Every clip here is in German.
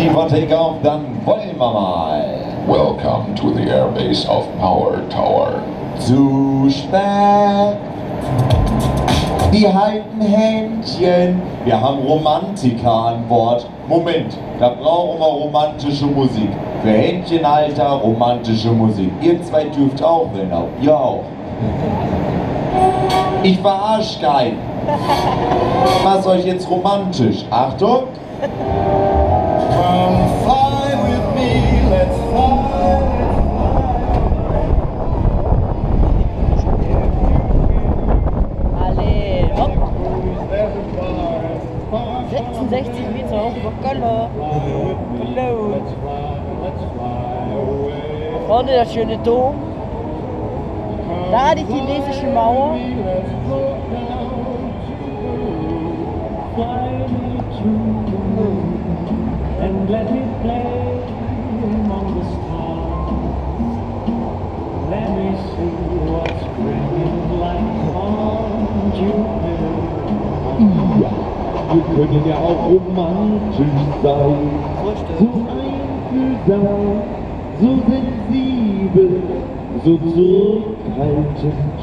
Lieber Takeoff, dann wollen wir mal. Welcome to the airbase of Power Tower. Zu spät. Die halten Händchen. Wir haben Romantiker an Bord. Moment, da brauchen wir romantische Musik. Für Händchenhalter romantische Musik. Ihr zwei dürft auch, wenn auch. Ihr auch. Ich verarsch keinen. Was euch jetzt romantisch? Achtung. 36 meter hoge Köln. Hallo. Vorne der schöne Dom. Da die chinesische Mauer. Let me play among the stars. Let me see what spring is like on Jupiter. Ja, wir können ja auch romantisch sein, so einfühlsam, so sensibel, so zurückhaltend,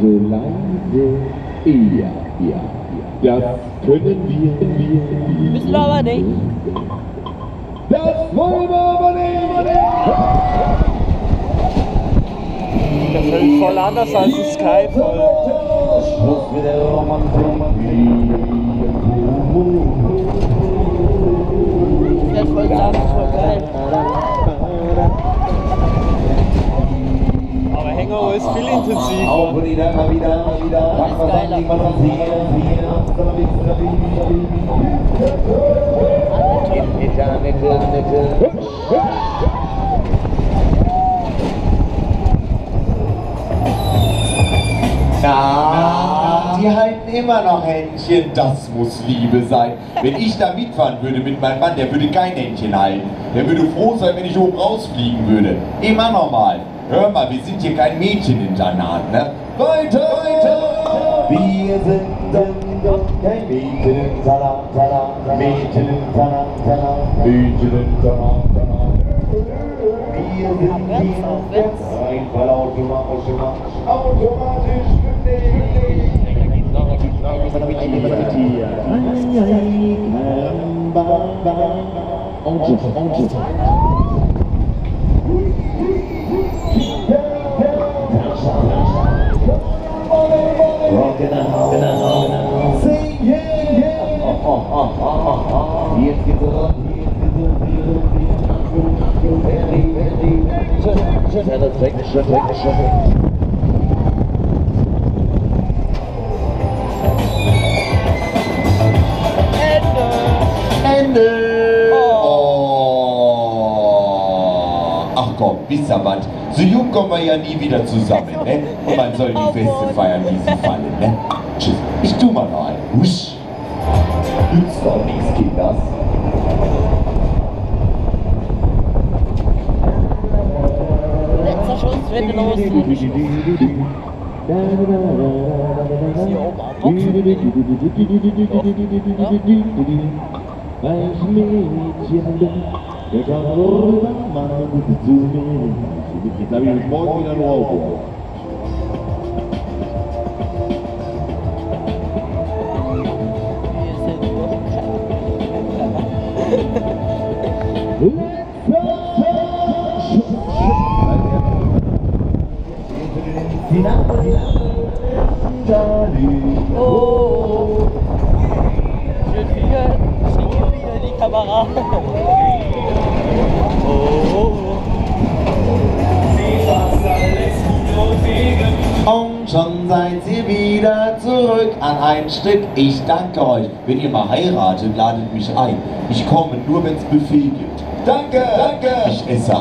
so leise. Ja, ja, das können wir, wir, Müssen wir aber nicht. Das wollen wir aber nicht. Der fällt voll anders als ein Sky voll. Schluss mit der Romantik. Der voll sanft, voll geil. Aber Hangover ist viel intensiver. Auch wieder, mal wieder, mal wieder. Das Na, die halten immer noch Händchen. Das muss Liebe sein. Wenn ich da mitfahren würde mit meinem Mann, der würde kein Händchen halten. Der würde froh sein, wenn ich oben rausfliegen würde. Immer normal. Hör mal, wir sind hier kein Mädcheninternat, ne? Weiter, weiter! Wir sind doch kein Mädcheninternat, Mädcheninternat, Mädcheninternat, Wir sind hier ganz einfach automatisch, automatisch Sing Jetzt geht's los, jetzt geht's los, Fertig, fertig. Schön, schön, ja, das weg, schön, weg, schön. Ende. Ende! Oh. Ach komm, wisst ihr was? So jung kommen wir ja nie wieder zusammen, ne? Und man soll die Feste feiern, wie sie fallen, ne? Tschüss. Ich tu mal noch einen. Husch. Nützt doch nichts, Kinders. Wenn du los Hier oben am Box. Als Mädchen, der kann rüber, Mann, zu mir. Jetzt habe ich morgen wieder nur auf. Wir Und schon seid ihr wieder zurück an ein Stück. Ich danke euch. Wenn ihr mal heiratet, ladet mich ein. Ich komme nur, wenn es Buffet gibt. Danke, danke. Ich esse